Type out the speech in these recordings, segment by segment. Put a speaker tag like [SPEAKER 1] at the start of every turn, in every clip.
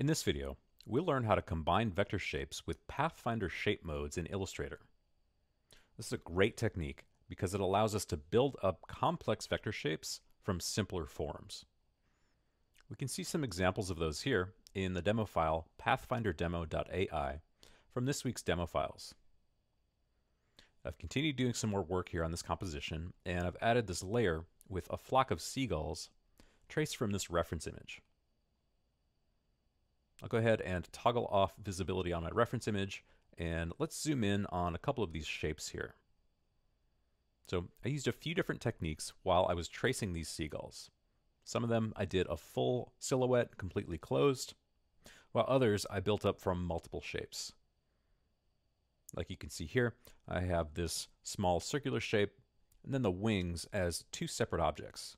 [SPEAKER 1] In this video, we'll learn how to combine vector shapes with Pathfinder shape modes in Illustrator. This is a great technique because it allows us to build up complex vector shapes from simpler forms. We can see some examples of those here in the demo file pathfinderdemo.ai from this week's demo files. I've continued doing some more work here on this composition, and I've added this layer with a flock of seagulls traced from this reference image. I'll go ahead and toggle off visibility on my reference image, and let's zoom in on a couple of these shapes here. So I used a few different techniques while I was tracing these seagulls. Some of them I did a full silhouette completely closed, while others I built up from multiple shapes. Like you can see here, I have this small circular shape and then the wings as two separate objects.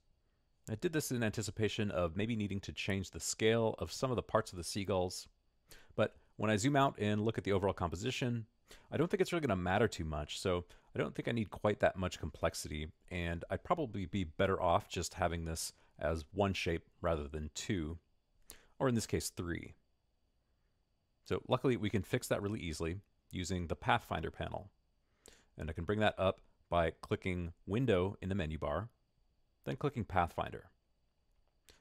[SPEAKER 1] I did this in anticipation of maybe needing to change the scale of some of the parts of the seagulls, but when I zoom out and look at the overall composition, I don't think it's really going to matter too much, so I don't think I need quite that much complexity, and I'd probably be better off just having this as one shape rather than two, or in this case, three. So luckily we can fix that really easily using the Pathfinder panel. And I can bring that up by clicking Window in the menu bar, then clicking Pathfinder.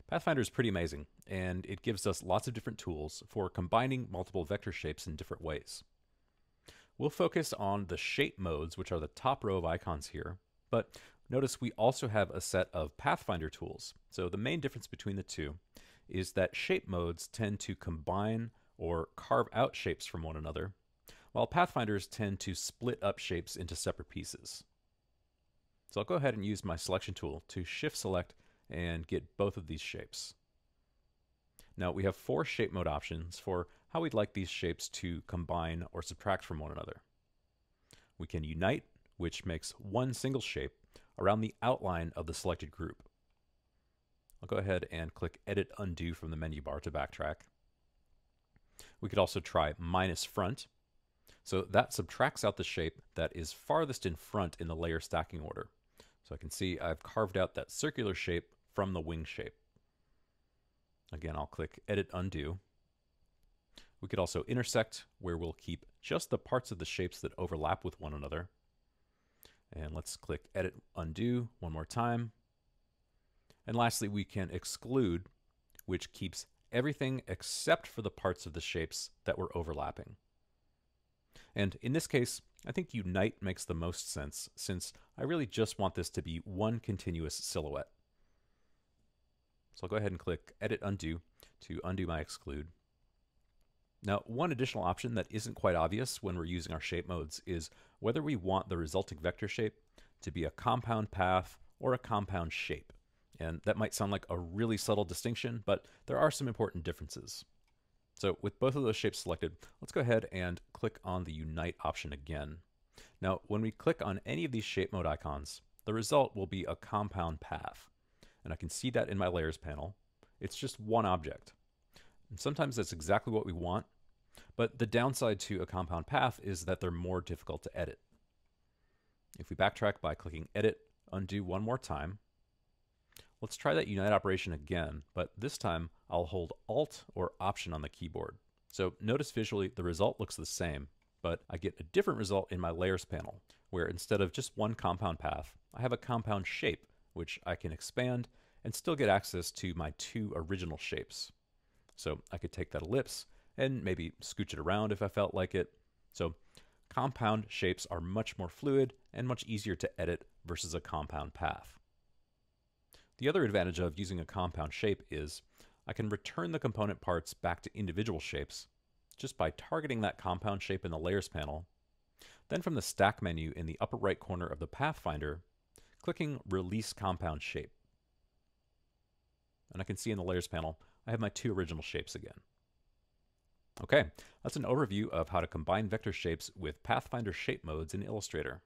[SPEAKER 1] Pathfinder is pretty amazing, and it gives us lots of different tools for combining multiple vector shapes in different ways. We'll focus on the shape modes, which are the top row of icons here, but notice we also have a set of Pathfinder tools. So the main difference between the two is that shape modes tend to combine or carve out shapes from one another, while Pathfinders tend to split up shapes into separate pieces. So I'll go ahead and use my selection tool to shift select and get both of these shapes. Now we have four shape mode options for how we'd like these shapes to combine or subtract from one another. We can unite, which makes one single shape around the outline of the selected group. I'll go ahead and click Edit Undo from the menu bar to backtrack. We could also try minus front, so that subtracts out the shape that is farthest in front in the layer stacking order. So I can see I've carved out that circular shape from the wing shape. Again, I'll click Edit Undo. We could also intersect, where we'll keep just the parts of the shapes that overlap with one another. And let's click Edit Undo one more time. And lastly, we can exclude, which keeps everything except for the parts of the shapes that were overlapping. And in this case, I think unite makes the most sense since I really just want this to be one continuous silhouette. So I'll go ahead and click Edit Undo to undo my exclude. Now, one additional option that isn't quite obvious when we're using our shape modes is whether we want the resulting vector shape to be a compound path or a compound shape. And that might sound like a really subtle distinction, but there are some important differences. So with both of those shapes selected, let's go ahead and click on the Unite option again. Now, when we click on any of these shape mode icons, the result will be a compound path. And I can see that in my layers panel. It's just one object. And sometimes that's exactly what we want, but the downside to a compound path is that they're more difficult to edit. If we backtrack by clicking Edit, Undo one more time, Let's try that unite operation again, but this time I'll hold Alt or Option on the keyboard. So notice visually the result looks the same, but I get a different result in my layers panel, where instead of just one compound path, I have a compound shape, which I can expand and still get access to my two original shapes. So I could take that ellipse and maybe scooch it around if I felt like it. So compound shapes are much more fluid and much easier to edit versus a compound path. The other advantage of using a compound shape is I can return the component parts back to individual shapes just by targeting that compound shape in the Layers panel. Then from the Stack menu in the upper right corner of the Pathfinder, clicking Release Compound Shape. And I can see in the Layers panel, I have my two original shapes again. Okay, that's an overview of how to combine vector shapes with Pathfinder shape modes in Illustrator.